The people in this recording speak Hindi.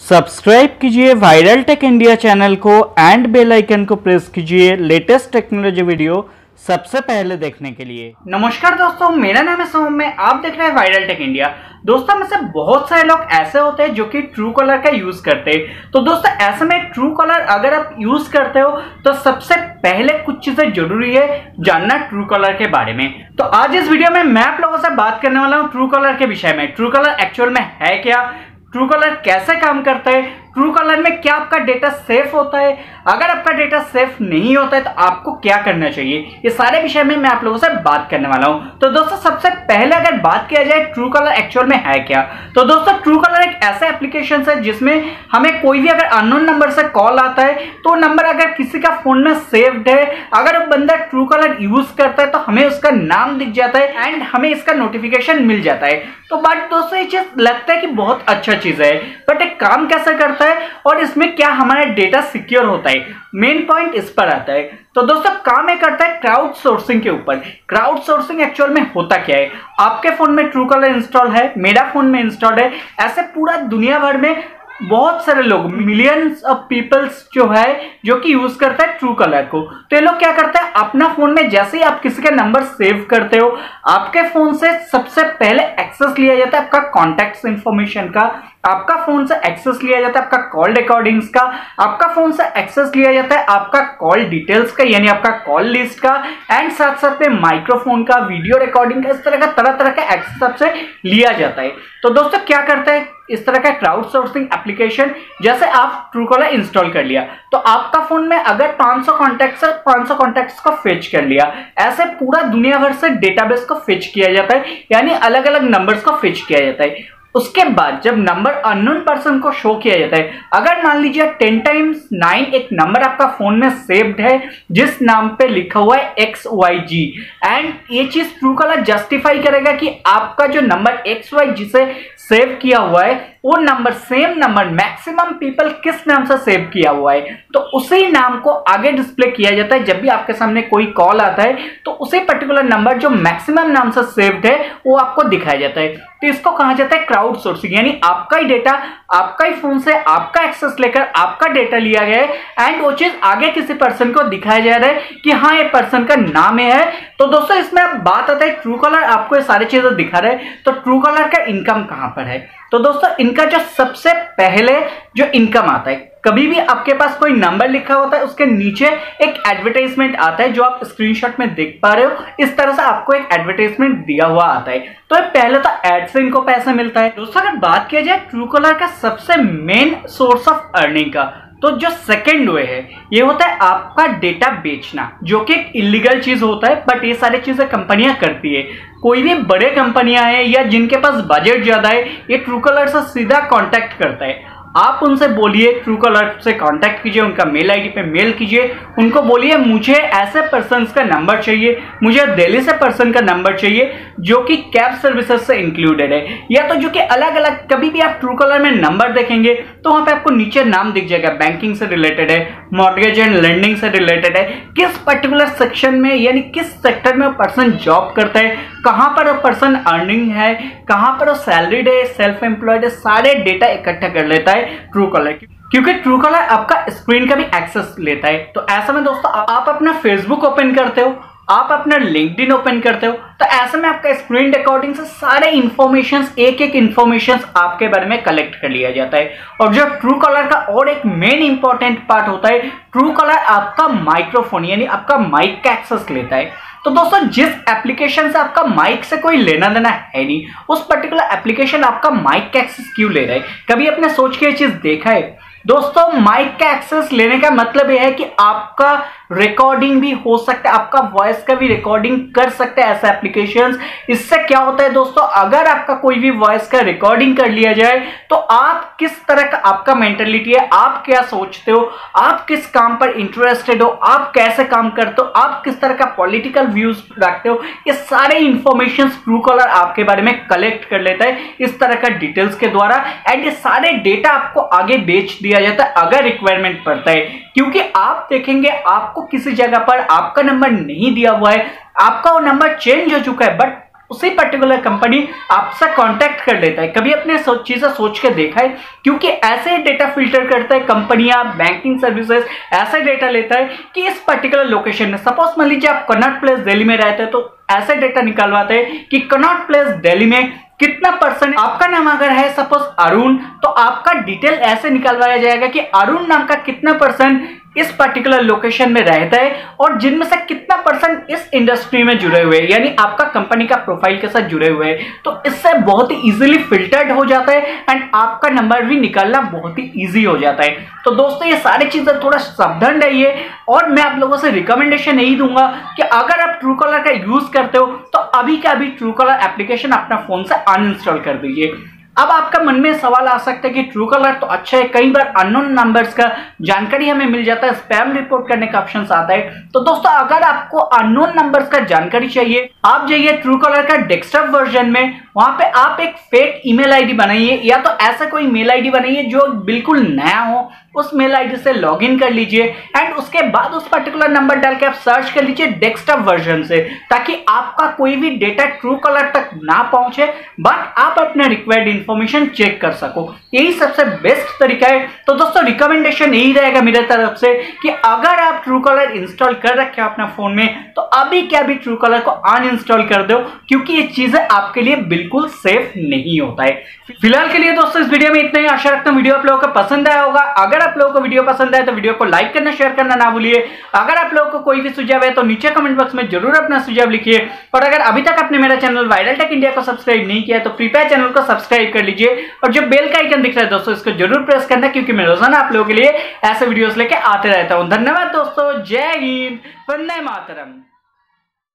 सब्सक्राइब कीजिए वायरल टेक इंडिया चैनल को एंड बेल आइकन को प्रेस कीजिए लेटेस्ट टेक्नोलॉजी वीडियो सबसे पहले देखने के लिए। नमस्कार दोस्तों, मेरा नाम है सौम्य आप देख रहे हैं वायरल टेक इंडिया। दोस्तों, में से बहुत सारे लोग ऐसे होते हैं जो कि ट्रू कलर का यूज़ करते हैं। तो दोस्तों, ऐसे में ट्रू कलर अगर आप यूज़ करते हो तो सबसे पहले कुछ चीज़ें ज़रूरी है जानना ट्रू कलर के बारे में। तो आज इस वीडियो में मैं आप लोगों से बात करने वाला हूँ ट्रू कलर के विषय में। ट्रू कलर एक्चुअल में है क्या? ट्रू कलर कैसे काम करता है? ट्रू कलर में क्या आपका डेटा सेफ़ होता है? अगर आपका डेटा सेफ़ नहीं होता है तो आपको क्या करना चाहिए? ये सारे विषय में मैं आप लोगों से बात करने वाला हूँ। तो दोस्तों, सबसे पहले अगर बात किया जाए ट्रू कलर एक्चुअल में है क्या? तो दोस्तों ट्रू कलर एक ऐसा एप्लीकेशन है जिसमें हमें कोई भी अगर अननोन नंबर से कॉल आता है तो नंबर अगर किसी का फ़ोन में सेव्ड है, अगर वो बंदा ट्रू कलर यूज़ करता है तो हमें उसका नाम दिख जाता है एंड हमें इसका नोटिफिकेशन मिल जाता है। तो बट दोस्तों, ये चीज़ लगता है कि बहुत अच्छा चीज़ है। बट एक काम कैसे करता है और इसमें क्या हमारा डेटा सिक्योर होता है? मेन पॉइंट इस पर आता है। तो दोस्तों, काम ये करता है क्राउड सोर्सिंग के ऊपर। क्राउड सोर्सिंग एक्चुअल में होता क्या है? आपके फ़ोन में ट्रू कलर इंस्टॉल है, मेरा फ़ोन में इंस्टॉल है। ऐसे पूरा दुनिया भर में बहुत सारे लोग मिलियंस ऑफ़ पीपल्स जो है, जो कि यूज़ करता है ट्रू कलर को। तो ये लोग क्या करते हैं? अपना फ़ोन में जैसे ही आप किसी का नंबर सेव करते हो, आपके फ़ोन से सबसे पहले एक्सेस लिया जाता है आपका कॉन्टेक्ट इंफॉर्मेशन का। आपका फ़ोन से एक्सेस लिया जाता है आपका कॉल रिकॉर्डिंग्स का, आपका फ़ोन से एक्सेस लिया जाता है आपका कॉल डिटेल्स का, यानी आपका कॉल लिस्ट का एंड साथ साथ में माइक्रोफोन का वीडियो रिकॉर्डिंग का, इस तरह का तरह तरह का एक्सेस आपसे लिया जाता है। तो दोस्तों, क्या करता है? इस तरह का क्राउड सोर्सिंग एप्लीकेशन जैसे आप ट्रू कॉलर इंस्टॉल कर लिया तो आपका फ़ोन में अगर 500 कॉन्टेक्ट है 500 कॉन्टेक्ट्स को फेच कर लिया। ऐसे पूरा दुनिया भर से डेटाबेस को फेच किया जाता है, यानी अलग अलग नंबर्स को फेच किया जाता है। उसके बाद जब नंबर अननोन पर्सन को शो किया जाता है, अगर मान लीजिए टेन टाइम्स नाइन एक नंबर आपका फ़ोन में सेव्ड है, जिस नाम पे लिखा हुआ है एक्स वाई जी एंड ये चीज़ ट्रू कलर जस्टिफाई करेगा कि आपका जो नंबर एक्स वाई जी से सेव किया हुआ है वो number same number maximum people किस नाम से सेव किया हुआ है? तो उसी नाम को आगे डिस्प्ले किया जाता है। जब भी आपके सामने कोई कॉल आता है तो उसी पर्टिकुलर नंबर जो मैक्सिमम नाम से सेव्ड है, वो आपको दिखाया जाता है। तो इसको कहा जाता है क्राउड सोर्सिंग यानी आपका ही डेटा आपका ही फ़ोन से आपका एक्सेस लेकर आपका डेटा लिया गया है। एंड वो चीज़ आगे किसी पर्सन को दिखाया जा रहा है कि हाँ ये पर्सन का नाम है। तो दोस्तों, इसमें बात आता है ट्रू कलर आपको ये सारी चीज़ें दिखा रहे हैं। तो ट्रू कलर का इनकम कहाँ पर है? तो दोस्तों, इनका जो सबसे पहले जो इनकम आता है, कभी भी आपके पास कोई नंबर लिखा होता है, उसके नीचे एक एडवर्टाइजमेंट आता है, जो आप स्क्रीनशॉट में देख पा रहे हो, इस तरह से आपको एक एडवर्टाइजमेंट दिया हुआ आता है। तो पहले तो एड से इनको पैसा मिलता है। दोस्तों, अगर बात किया जाए ट्रू कलर का सबसे मेन सोर्स ऑफ़ अर्निंग का तो जो सेकेंड वे है, ये होता है आपका डेटा बेचना, जो कि एक इलीगल चीज़ होता है बट ये सारी चीज़ें कंपनियाँ करती है। कोई भी बड़े कंपनियाँ हैं या जिनके पास बजट ज़्यादा है, ये ट्रू कलर से सीधा कांटेक्ट करता है। आप उनसे बोलिए ट्रू कलर से कांटेक्ट कीजिए, उनका मेल आईडी पे मेल कीजिए। उनको बोलिए, मुझे ऐसे पर्सन का नंबर चाहिए, मुझे दिल्ली से पर्सन का नंबर चाहिए। जो कि कैब सर्विसेज़ से इंक्लूडेड है। या तो जो कि अलग अलग कभी भी आप ट्रू कलर में नंबर देखेंगे तो वहाँ पे आपको नीचे नाम दिख जाएगा बैंकिंग से रिलेटेड है मॉर्गेज एंड लैंडिंग से रिलेटेड है। किस पर्टिकुलर सेक्शन में, यानी किस सेक्टर में पर्सन जॉब करता है, कहाँ पर वो पर्सन अर्निंग है, कहाँ पर वो सैलरीड है सेल्फ एम्प्लॉयड है, सारे डेटा इकट्ठा कर लेता है ट्रू कलर की। क्योंकि ट्रू कलर आपका स्क्रीन का भी एक्सेस लेता है। तो ऐसा में दोस्तों, आप अपना फेसबुक ओपन करते हो आप अपना लिंक्डइन ओपन करते हो तो ऐसे में आपका स्क्रीन रिकॉर्डिंग से सारे इंफॉर्मेशन एक एक इंफॉर्मेशन आपके बारे में कलेक्ट कर लिया जाता है। और जो ट्रू कलर का और एक मेन इंपॉर्टेंट पार्ट होता है ट्रू कलर आपका माइक्रोफोन यानी आपका माइक का एक्सेस लेता है। तो दोस्तों, जिस एप्लीकेशन से आपका माइक से कोई लेना देना है नहीं, उस पर्टिकुलर एप्लीकेशन आपका माइक का एक्सेस क्यों ले रहा है? कभी आपने सोच के ये चीज़ देखा है? दोस्तों माइक का एक्सेस लेने का मतलब यह है कि आपका रिकॉर्डिंग भी हो सकता है, आपका वॉइस का भी रिकॉर्डिंग कर सकते हैं ऐसे एप्लीकेशंस इससे क्या होता है दोस्तों, अगर आपका कोई भी वॉइस का रिकॉर्डिंग कर लिया जाए तो आप किस तरह का आपका मेंटेलिटी है, आप क्या सोचते हो, आप किस काम पर इंटरेस्टेड हो, आप कैसे काम करते हो, आप किस तरह का पॉलिटिकल व्यूज़ रखते हो, ये सारे इंफॉर्मेशन ट्रू कॉलर आपके बारे में कलेक्ट कर लेता है इस तरह का डिटेल्स के द्वारा। एंड ये सारे डेटा आपको आगे बेच दिया जाता है अगर रिक्वायरमेंट पड़ता है। क्योंकि आप देखेंगे, आपको किसी जगह पर आपका नंबर नहीं दिया हुआ है, आपका वो नंबर चेंज हो चुका है बट उसी पर्टिकुलर कंपनी आपसे कांटेक्ट कर लेता है। कभी अपने चीज़ें सोच के देखा है? क्योंकि ऐसे डेटा फ़िल्टर करता है कंपनियाँ बैंकिंग सर्विसेज़ ऐसे डेटा लेता है कि इस पर्टिकुलर लोकेशन में। सपोज़ मान लीजिए आप कनॉट प्लेस दिल्ली में रहते हैं तो ऐसे डेटा निकालवाते हैं कि कनॉट प्लेस दिल्ली में कितना परसेंट आपका नाम अगर है सपोज़ अरुण तो आपका डिटेल ऐसे निकलवाया जाएगा कि अरुण नाम का कितना परसेंट इस पर्टिकुलर लोकेशन में रहता है और जिनमें से कितना परसेंट इस इंडस्ट्री में जुड़े हुए हैं, यानी आपका कंपनी का प्रोफ़ाइल के साथ जुड़े हुए हैं तो इससे बहुत ही इजीली फिल्टर्ड हो जाता है एंड आपका नंबर भी निकालना बहुत ही इजी हो जाता है। तो दोस्तों, ये सारी चीज़ें थोड़ा सावधान रहिए और मैं आप लोगों से रिकमेंडेशन यही दूँगा कि अगर आप ट्रू कलर का यूज़ करते हो तो अभी का अभी ट्रू कलर एप्लीकेशन अपना फ़ोन से अनइंस्टॉल कर दीजिए। अब आपका मन में सवाल आ सकता है कि ट्रू कलर तो अच्छा है, कई बार अननोन नंबर्स का जानकारी हमें मिल जाता है स्पैम रिपोर्ट करने का ऑप्शन आता है। तो दोस्तों, अगर आपको अननोन नंबर्स का जानकारी चाहिए, आप जाइए ट्रू कलर का डेस्कटॉप वर्जन में, वहाँ पे आप एक फेक ईमेल आईडी बनाइए, या तो ऐसा कोई मेल आईडी बनाइए जो बिल्कुल नया हो उस मेल आईडी से लॉगिन कर लीजिए एंड उसके बाद उस पर्टिकुलर नंबर डाल के आप सर्च कर लीजिए डेस्कटॉप वर्जन से, ताकि आपका कोई भी डेटा ट्रू कलर तक ना पहुँचे बट आप अपने रिक्वायर्ड इंफॉर्मेशन चेक कर सको। यही सबसे बेस्ट तरीका है। तो दोस्तों रिकमेंडेशन यही रहेगा मेरे तरफ़ से कि अगर आप ट्रू कलर इंस्टॉल कर रखे हो अपने फ़ोन में तो अभी क्या भी ट्रू कलर को अनइंस्टॉल कर दो, क्योंकि ये चीज़ें आपके लिए बिल्कुल सेफ़ नहीं होता है। फ़िलहाल के लिए दोस्तों, इस वीडियो में इतना ही। आशा रखता हूँ वीडियो आप लोगों को पसंद आया होगा। अगर आप लोगों को वीडियो पसंद आए तो वीडियो को लाइक करना, शेयर करना ना भूलिए। अगर आप लोगों को कोई भी सुझाव है तो नीचे कमेंट बॉक्स में ज़रूर अपना सुझाव लिखिए। और अगर अभी तक आपने मेरा चैनल वायरल टेक इंडिया को सब्सक्राइब नहीं किया तो कृपया चैनल को सब्सक्राइब कर लीजिए। और जो बेल का आइकन दिख रहा है दोस्तों, इसको ज़रूर प्रेस करना, क्योंकि मैं रोज़ाना आप लोगों के लिए ऐसे वीडियोस लेके आते रहता हूँ। धन्यवाद दोस्तों, जय हिंद, वंदे मातरम।